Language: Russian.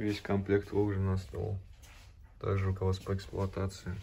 Весь комплект выложен на стол. Также руководство по эксплуатации.